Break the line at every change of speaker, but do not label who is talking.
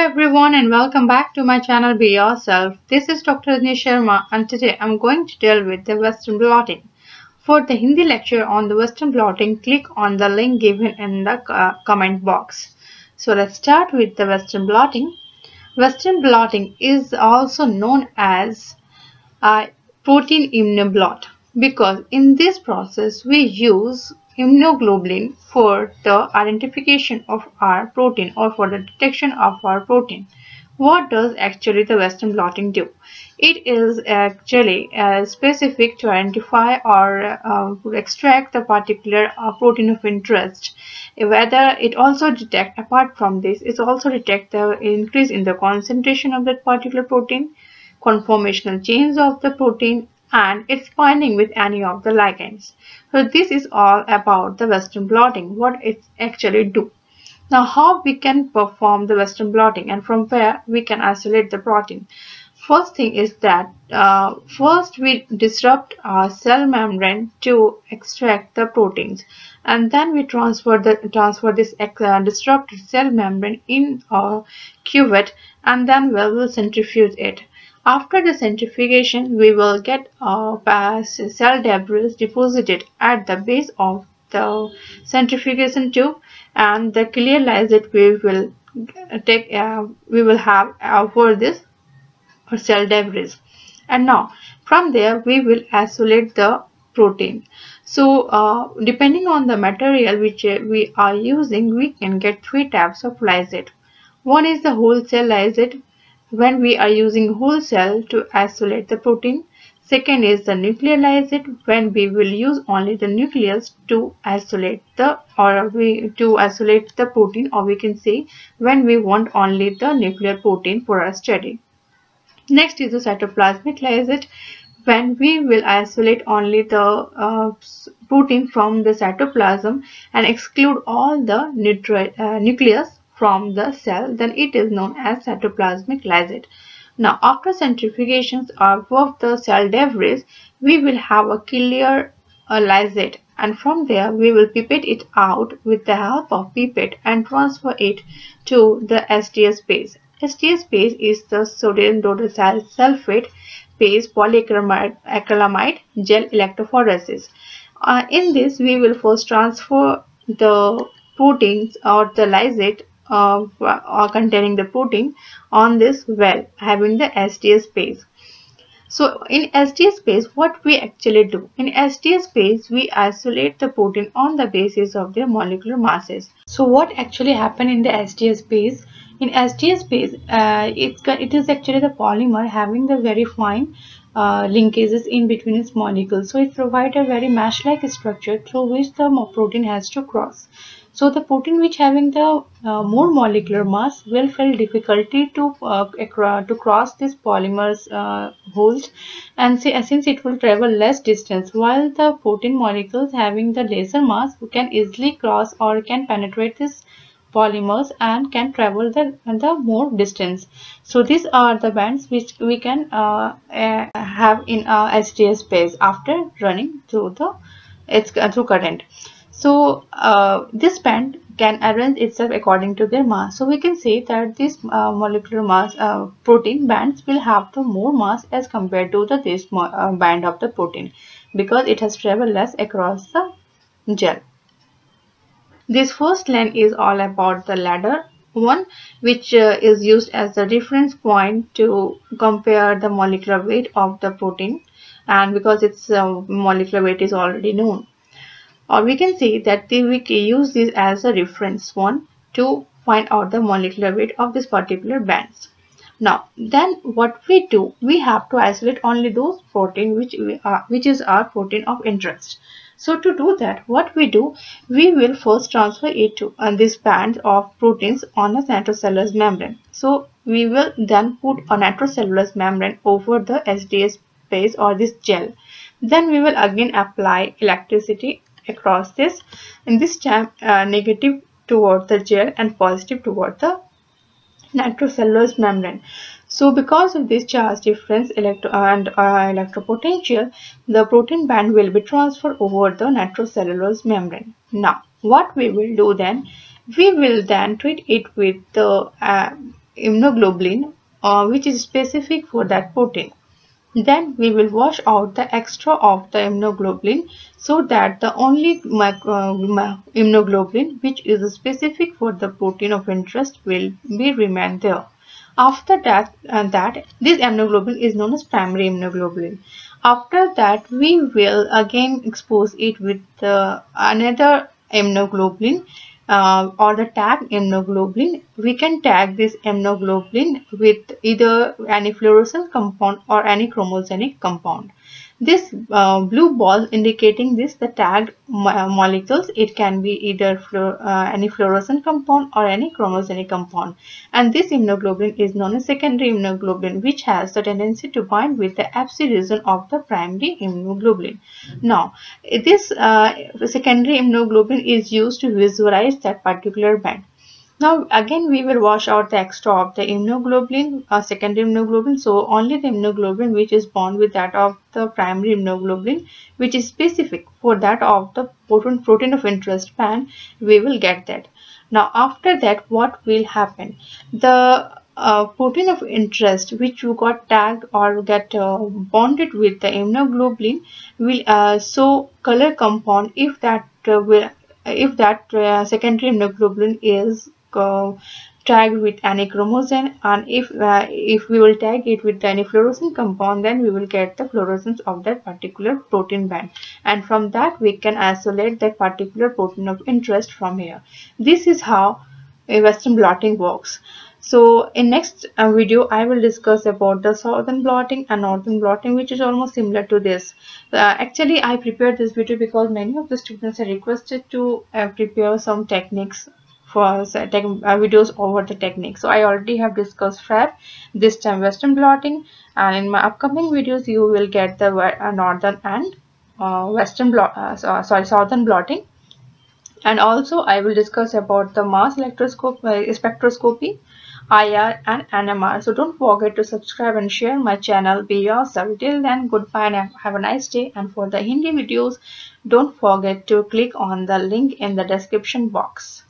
everyone and welcome back to my channel Be Yourself. This is Dr. Rajni Sharma and today I'm going to deal with the Western blotting. For the Hindi lecture on the Western blotting, click on the link given in the uh, comment box. So let's start with the Western blotting. Western blotting is also known as a protein immunoblot because in this process we use immunoglobulin for the identification of our protein or for the detection of our protein. What does actually the Western blotting do? It is actually uh, specific to identify or uh, extract the particular uh, protein of interest. Whether it also detect, apart from this, it also detect the increase in the concentration of that particular protein, conformational change of the protein and its binding with any of the ligands. So this is all about the Western blotting, what it actually do. Now how we can perform the Western blotting and from where we can isolate the protein. First thing is that uh, first we disrupt our cell membrane to extract the proteins and then we transfer the transfer this uh, disrupted cell membrane in a cuvette and then we will centrifuge it after the centrifugation, we will get a cell debris deposited at the base of the centrifugation tube and the clear lysate we will take uh, we will have for this cell debris. And now from there we will isolate the protein. So uh, depending on the material which uh, we are using we can get three types of lysate. One is the whole cell lysate when we are using whole cell to isolate the protein. Second is the nuclear it when we will use only the nucleus to isolate the or we to isolate the protein or we can say when we want only the nuclear protein for our study. Next is the cytoplasmic lysate when we will isolate only the uh, protein from the cytoplasm and exclude all the uh, nucleus from the cell then it is known as cytoplasmic lysate. Now after centrifugations of the cell debris we will have a clear uh, lysate and from there we will pipette it out with the help of pipette and transfer it to the SDS-PAGE. STS base is the sodium dodecyl sulfate base polyacrylamide gel electrophoresis. Uh, in this we will first transfer the proteins or the lysate uh, containing the protein on this well having the SDS-PAGE. So in SDS-PAGE what we actually do? In SDS-PAGE we isolate the protein on the basis of their molecular masses. So what actually happen in the SDS-PAGE? In SDS-PAGE uh, it's, it is actually the polymer having the very fine uh, linkages in between its molecules. So it provides a very mesh-like structure through which the protein has to cross. So the protein which having the uh, more molecular mass will feel difficulty to uh, to cross this polymer's uh, holes and say, since it will travel less distance while the protein molecules having the lesser mass can easily cross or can penetrate this polymers and can travel the, the more distance. So these are the bands which we can uh, uh, have in our SDS-PAGE after running through the it's through current. So uh, this band can arrange itself according to their mass. So we can say that this uh, molecular mass uh, protein bands will have the more mass as compared to the this uh, band of the protein because it has traveled less across the gel. This first line is all about the ladder one which uh, is used as the reference point to compare the molecular weight of the protein and because its uh, molecular weight is already known or we can say that we can use this as a reference one to find out the molecular weight of this particular bands. Now, then what we do, we have to isolate only those protein which we are, which is our protein of interest. So to do that, what we do, we will first transfer it to uh, this band of proteins on a nitrocellulose membrane. So we will then put a nitrocellulose membrane over the SDS base or this gel. Then we will again apply electricity across this. In this time uh, negative toward the gel and positive toward the nitrocellulose membrane. So because of this charge difference electro and uh, electropotential the protein band will be transferred over the nitrocellulose membrane. Now what we will do then we will then treat it with the uh, immunoglobulin uh, which is specific for that protein. Then we will wash out the extra of the immunoglobulin so that the only uh, immunoglobulin which is specific for the protein of interest will be remain there. After that, uh, that this immunoglobulin is known as primary immunoglobulin. After that, we will again expose it with uh, another immunoglobulin uh, or the tag immunoglobulin, we can tag this immunoglobulin with either any fluorescent compound or any chromogenic compound. This uh, blue ball indicating this the tagged uh, molecules it can be either fluor uh, any fluorescent compound or any chromogenic compound and this immunoglobulin is known as secondary immunoglobulin which has the tendency to bind with the Fc region of the primary immunoglobulin. Now this uh, secondary immunoglobulin is used to visualize that particular band. Now again we will wash out the extra of the immunoglobulin, uh, secondary immunoglobulin. So only the immunoglobulin which is bound with that of the primary immunoglobulin which is specific for that of the protein, protein of interest band we will get that. Now after that what will happen? The uh, protein of interest which you got tagged or get uh, bonded with the immunoglobulin will uh, show color compound if that uh, will if that uh, secondary immunoglobulin is tagged with any chromosome and if uh, if we will tag it with any fluorescent compound then we will get the fluorescence of that particular protein band. And from that we can isolate that particular protein of interest from here. This is how a western blotting works. So in next uh, video i will discuss about the southern blotting and northern blotting which is almost similar to this. Uh, actually i prepared this video because many of the students are requested to uh, prepare some techniques for uh, videos over the technique so i already have discussed FRAP this time western blotting and in my upcoming videos you will get the uh, northern and uh, western blot uh, uh, sorry southern blotting and also i will discuss about the mass electroscope uh, spectroscopy IR and NMR. So don't forget to subscribe and share my channel. Be yourself. Till then, goodbye and have a nice day. And for the Hindi videos, don't forget to click on the link in the description box.